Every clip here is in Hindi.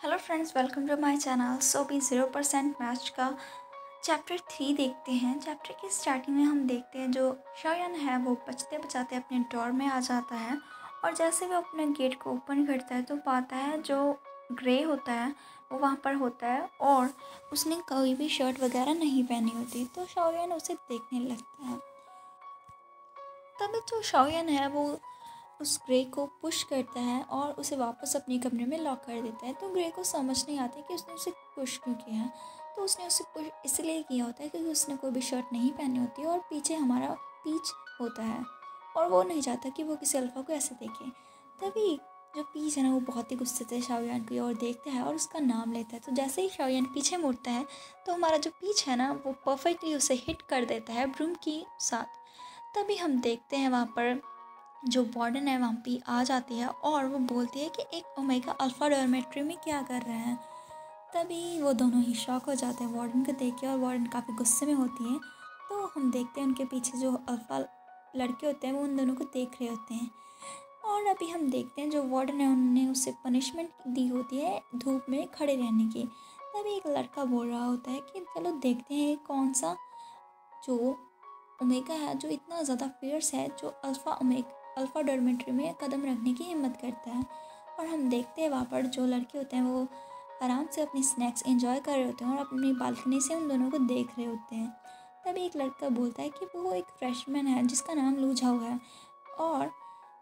Hello friends welcome to my channel so भी ज़ीरो परसेंट मैच का चैप्टर थ्री देखते हैं। चैप्टर की स्टार्टिंग में हम देखते हैं जो शयन है, वो बचते बचाते अपने डोर में आ जाता है और जैसे वो अपने गेट को ओपन करता है तो पाता है जो ग्रे होता है, वो वहाँ पर होता है और उसने कोई भी शर्ट वगैरह नहीं पहनी होती तो शौयन उसे देखने लगता है। तभी जो शौयन है, वो उस ग्रे को पुश करता है और उसे वापस अपने कमरे में लॉक कर देता है। तो ग्रे को समझ नहीं आता कि उसने उसे पुश क्यों किया। है तो उसने उसे पुश इसलिए किया होता है क्योंकि उसने कोई भी शर्ट नहीं पहनी होती और पीछे हमारा पीच होता है और वो नहीं चाहता कि वो किसी अल्फ़ा को ऐसे देखे। तभी जो पीच है ना, वो बहुत ही गुस्से से शाहयान की ओर देखता है और उसका नाम लेता है। तो जैसे ही शाहयान पीछे मुड़ता है तो हमारा जो पीच है ना, वो परफेक्टली उसे हिट कर देता है ब्रूम की साथ। तभी हम देखते हैं वहाँ पर जो वार्डन है, वहाँ पे आ जाती है और वो बोलती है कि एक ओमेगा अल्फ़ा डॉर्मेट्री में क्या कर रहे हैं। तभी वो दोनों ही शॉक हो जाते हैं वार्डन को देख के और वार्डन काफ़ी गुस्से में होती है। तो हम देखते हैं उनके पीछे जो अल्फ़ा लड़के होते हैं, वो उन दोनों को देख रहे होते हैं। और अभी हम देखते हैं जो वार्डन है उन्होंने उसे पनिशमेंट दी होती है धूप में खड़े रहने की। तभी एक लड़का बोल रहा होता है कि चलो देखते हैं कौन सा जो ओमेगा है, जो इतना ज़्यादा फेयर्स है, जो अल्फ़ा ओमेगा अल्फ़ा डॉर्मेट्री में कदम रखने की हिम्मत करता है और हम देखते हैं वहाँ पर जो लड़के होते हैं वो आराम से अपनी स्नैक्स एंजॉय कर रहे होते हैं और अपनी बालकनी से उन दोनों को देख रहे होते हैं। तभी एक लड़का बोलता है कि वो एक फ्रेशमैन है जिसका नाम लू झाऊ है और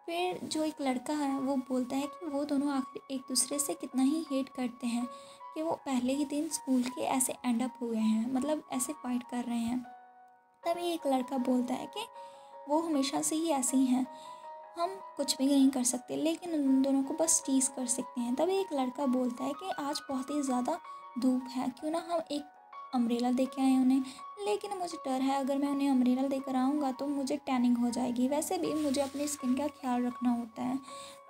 फिर जो एक लड़का है वो बोलता है कि वो दोनों आखिर एक दूसरे से कितना ही हेट करते हैं कि वो पहले ही दिन स्कूल के ऐसे एंड अप हुए हैं मतलब ऐसे फाइट कर रहे हैं। तभी एक लड़का बोलता है कि वो हमेशा से ही ऐसे ही हैं। हम कुछ भी नहीं कर सकते, लेकिन उन दोनों को बस टीज़ कर सकते हैं। तभी एक लड़का बोलता है कि आज बहुत ही ज़्यादा धूप है, क्यों ना हम एक अम्ब्रेला दे के आए उन्हें? लेकिन मुझे डर है, अगर मैं उन्हें अम्ब्रेला देकर आऊँगा तो मुझे टैनिंग हो जाएगी। वैसे भी मुझे अपनी स्किन का ख्याल रखना होता है।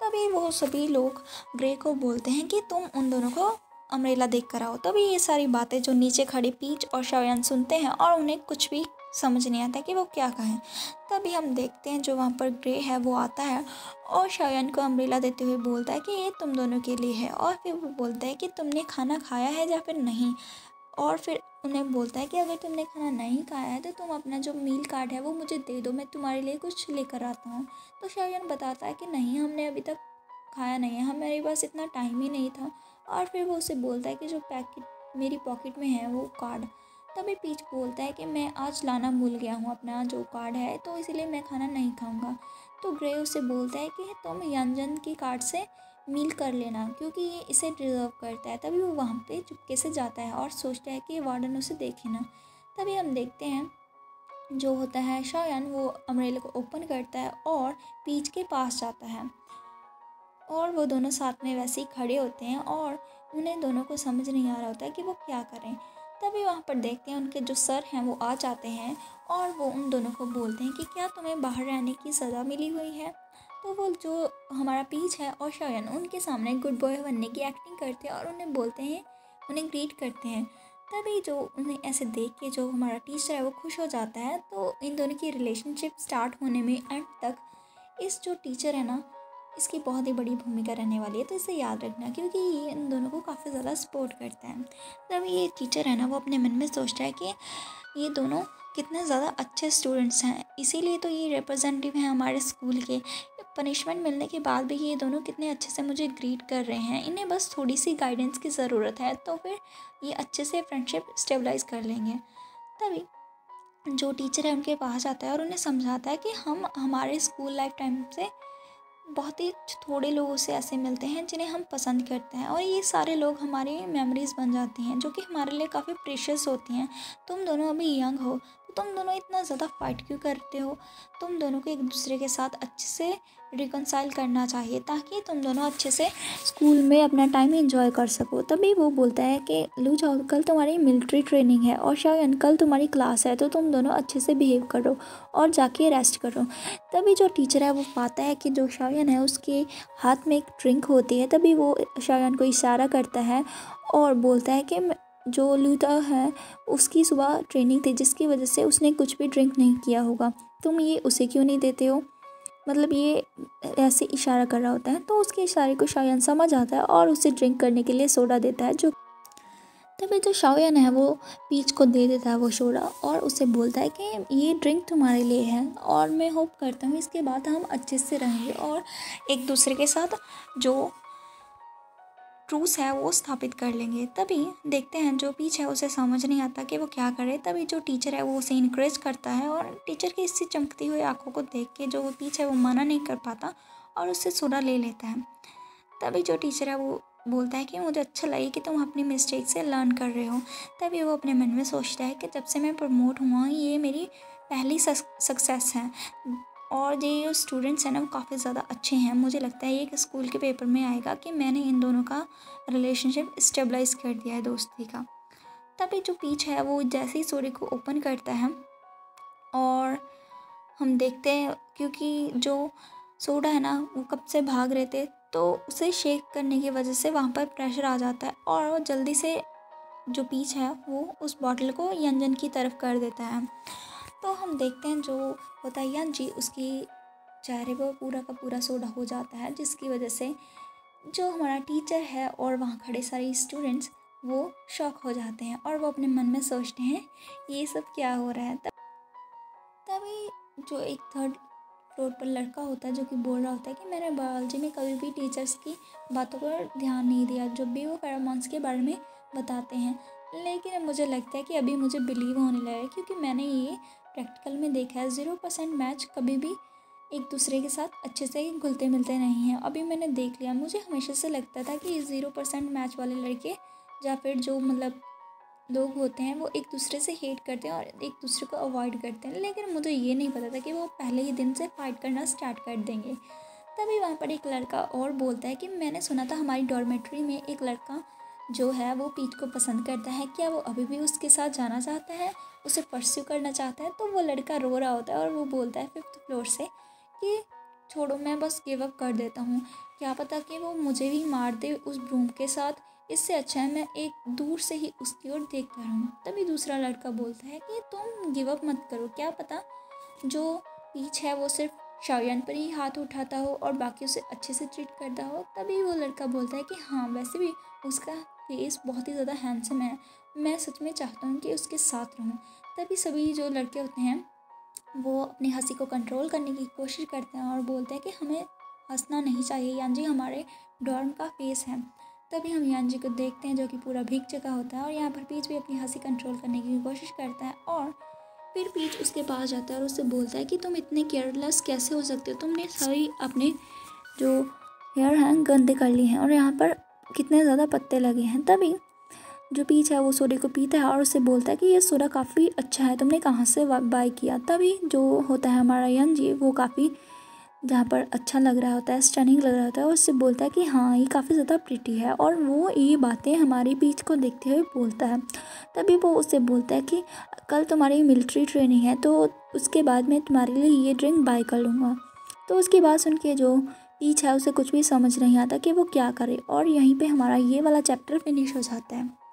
तभी वो सभी लोग ग्रे को बोलते हैं कि तुम उन दोनों को अम्ब्रेला देख कर आओ। तभी ये सारी बातें जो नीचे खड़ी पीच और शवयन सुनते हैं और उन्हें कुछ भी समझ नहीं आता कि वो क्या कहें। तभी हम देखते हैं जो वहाँ पर ग्रे है, वो आता है और शयन को अम्ब्रेला देते हुए बोलता है कि ये तुम दोनों के लिए है और फिर वो बोलता है कि तुमने खाना खाया है या फिर नहीं? और फिर उन्हें बोलता है कि अगर तुमने खाना नहीं खाया है तो तुम अपना जो मील कार्ड है वो मुझे दे दो, मैं तुम्हारे लिए कुछ लेकर आता हूँ। तो शयन बताता है कि नहीं, हमने अभी तक खाया नहीं है, हमारे पास इतना टाइम ही नहीं था। और फिर वो उसे बोलता है कि जो पैकेट मेरी पॉकेट में है वो कार्ड तभी पीच बोलता है कि मैं आज लाना भूल गया हूँ, अपना जो कार्ड है तो इसलिए मैं खाना नहीं खाऊँगा। तो ग्रे उसे बोलता है कि तुम यंजन की कार्ड से मील कर लेना, क्योंकि ये इसे डिज़र्व करता है। तभी वो वहाँ पे चुपके से जाता है और सोचता है कि वार्डन उसे देखे ना। तभी हम देखते हैं, जो होता है, शायन वो अमरेले को ओपन करता है और पीच के पास जाता है। और वो दोनों साथ में वैसे ही खड़े होते हैं और उन्हें दोनों को समझ नहीं आ रहा होता कि वो क्या करें। तभी वहाँ पर देखते हैं उनके जो सर हैं वो आ जाते हैं और वो उन दोनों को बोलते हैं कि क्या तुम्हें बाहर रहने की सज़ा मिली हुई है? तो वो जो हमारा पीच है और शयन, उनके सामने गुड बॉय बनने की एक्टिंग करते हैं और उन्हें बोलते हैं, उन्हें ग्रीट करते हैं। तभी जो उन्हें ऐसे देख के जो हमारा टीचर है वो खुश हो जाता है। तो इन दोनों की रिलेशनशिप स्टार्ट होने में एंड तक इस जो टीचर है ना इसकी बहुत ही बड़ी भूमिका रहने वाली है तो इसे याद रखना, क्योंकि ये इन दोनों को काफ़ी ज़्यादा सपोर्ट करता है। तब ये टीचर है ना, वो अपने मन में सोचता है कि ये दोनों कितने ज़्यादा अच्छे स्टूडेंट्स हैं, इसीलिए तो ये रिप्रेजेंटेटिव हैं हमारे स्कूल के। पनिशमेंट मिलने के बाद भी ये दोनों कितने अच्छे से मुझे ग्रीट कर रहे हैं, इन्हें बस थोड़ी सी गाइडेंस की ज़रूरत है तो फिर ये अच्छे से फ्रेंडशिप स्टेबलाइज कर लेंगे। तभी जो टीचर है, उनके पास आता है और उन्हें समझाता है कि हम, हमारे स्कूल लाइफ टाइम से बहुत ही थोड़े लोगों से ऐसे मिलते हैं जिन्हें हम पसंद करते हैं और ये सारे लोग हमारी मेमोरीज़ बन जाती हैं जो कि हमारे लिए काफ़ी प्रेशियस होती हैं। तुम दोनों अभी यंग हो तुम दोनों इतना ज़्यादा फाइट क्यों करते हो? तुम दोनों को एक दूसरे के साथ अच्छे से रिकनसाइल करना चाहिए ताकि तुम दोनों अच्छे से स्कूल में अपना टाइम इंजॉय कर सको। तभी वो बोलता है कि, लू जाओ, कल तुम्हारी मिलिट्री ट्रेनिंग है और शायद कल तुम्हारी क्लास है तो तुम दोनों अच्छे से बिहेव करो और जाके रेस्ट करो। तभी जो टीचर है वो पाता है कि जो शायन है उसके हाथ में एक ड्रिंक होती है, तभी वो शायन को इशारा करता है और बोलता है कि जो लूता है, उसकी सुबह ट्रेनिंग थी, जिसकी वजह से उसने कुछ भी ड्रिंक नहीं किया होगा। तुम ये उसे क्यों नहीं देते हो? मतलब ये ऐसे इशारा कर रहा होता है तो उसके इशारे को शायन समझ आता है और उसे ड्रिंक करने के लिए सोडा देता है, जो तभी जो शाओयन है, वो पीच को दे देता है वो सोडा और उसे बोलता है कि ये ड्रिंक तुम्हारे लिए है और मैं होप करता हूँ इसके बाद हम अच्छे से रहेंगे और एक दूसरे के साथ जो ट्रूस है, वो स्थापित कर लेंगे। तभी देखते हैं, जो पीच है, उसे समझ नहीं आता कि वो क्या करे। तभी जो टीचर है, वो उसे इनक्रेज करता है और टीचर की इससे चमकती हुई आँखों को देख के जो पीच है, वो मना नहीं कर पाता और उससे सोडा ले लेता है। तभी जो टीचर है, वो बोलता है कि मुझे अच्छा लगे कि तुम अपनी मिस्टेक से लर्न कर रहे हो। तभी वो अपने मन में सोचता है कि जब से मैं प्रमोट हुआ ये मेरी पहली सक्सेस है। और ये जो स्टूडेंट्स हैं ना, वो काफ़ी ज़्यादा अच्छे हैं। मुझे लगता है ये एक स्कूल के पेपर में आएगा कि मैंने इन दोनों का रिलेशनशिप स्टेबलाइज कर दिया है दोस्ती का। तभी जो पीच है, वो जैसे ही सोडे को ओपन करता है और हम देखते हैं, क्योंकि जो सोडा है ना, वो कब से भाग रहे थे तो उसे शेक करने की वजह से वहाँ पर प्रेशर आ जाता है और वो जल्दी से जो पीच है, वो उस बॉटल को यंजन की तरफ़ कर देता है। तो हम देखते हैं जो होता है जी उसकी चेहरे पर पूरा का पूरा सोडा हो जाता है, जिसकी वजह से जो हमारा टीचर है और वहाँ खड़े सारे स्टूडेंट्स, वो शॉक हो जाते हैं और वो अपने मन में सोचते हैं, ये सब क्या हो रहा है? तभी जो एक थर्ड फ्लोर पर लड़का होता है, जो कि बोल रहा होता है कि मैंने बायोलॉजी में कभी भी टीचर्स की बातों पर ध्यान नहीं दिया जब भी वो पैरामॉन्स के बारे में बताते हैं। लेकिन मुझे लगता है कि अभी मुझे बिलीव होने लगा क्योंकि मैंने ये प्रैक्टिकल में देखा है ज़ीरो परसेंट मैच कभी भी एक दूसरे के साथ अच्छे से घुलते मिलते नहीं हैं। अभी मैंने देख लिया, मुझे हमेशा से लगता था कि ज़ीरो परसेंट मैच वाले लड़के या फिर जो मतलब लोग होते हैं, वो एक दूसरे से हेट करते हैं और एक दूसरे को अवॉइड करते हैं। लेकिन मुझे ये नहीं पता था कि वो पहले ही दिन से फाइट करना स्टार्ट कर देंगे। तभी वहाँ पर एक लड़का और बोलता है कि मैंने सुना था हमारी डॉर्मेट्री में एक लड़का जो है वो पीठ को पसंद करता है, क्या वो अभी भी उसके साथ जाना चाहता है, उसे परस्यू करना चाहता है तो वो लड़का रो रहा होता है और वो बोलता है फिफ्थ फ्लोर से कि छोड़ो, मैं बस गिव अप कर देता हूँ। क्या पता कि वो मुझे भी मार दे उस ब्रूम के साथ, इससे अच्छा है मैं एक दूर से ही उसकी ओर देखता रहूँ। तभी दूसरा लड़का बोलता है कि तुम गिव अप मत करो, क्या पता जो पीछ है वो सिर्फ़ शायन पर ही हाथ उठाता हो और बाकी उसे अच्छे से ट्रीट करता हो। तभी वो लड़का बोलता है कि हाँ वैसे भी उसका फेस बहुत ही ज़्यादा हैंडसम है। मैं सच में चाहता हूँ कि उसके साथ रहूँ। तभी सभी जो लड़के होते हैं, वो अपनी हँसी को कंट्रोल करने की कोशिश करते हैं और बोलते हैं कि हमें हंसना नहीं चाहिए। यान जी हमारे डॉर्म का फेस है। तभी हम यान जी को देखते हैं जो कि पूरा भीग चुका होता है और यहाँ पर पीच भी अपनी हँसी कंट्रोल करने की कोशिश करता है और फिर पीच उसके पास जाता है और उससे बोलता है कि तुम इतने केयरलेस कैसे हो सकते हो? तुमने सभी अपने जो हेयर हैं, गंदे कर लिए हैं और यहाँ पर कितने ज़्यादा पत्ते लगे हैं, तभी जो पीच है वो सोडे को पीता है और उससे बोलता है कि ये सोडा काफ़ी अच्छा है, तुमने कहाँ से बाई किया? तभी जो होता है हमारा यन जी, वो काफ़ी जहाँ पर अच्छा लग रहा होता है स्टनिंग लग रहा होता है उससे बोलता है कि हाँ ये काफ़ी ज़्यादा प्रिटी है, और वो ये बातें हमारी बीच को देखते हुए बोलता है। तभी वो उससे बोलता है कि कल तुम्हारी मिलिट्री ट्रेनिंग है तो उसके बाद मैं तुम्हारे लिए ये ड्रिंक बाई कर लूँगा। तो उसकी बात सुन के जो पीछ है, उसे कुछ भी समझ नहीं आता कि वो क्या करे। और यहीं पे हमारा ये वाला चैप्टर फिनिश हो जाता है।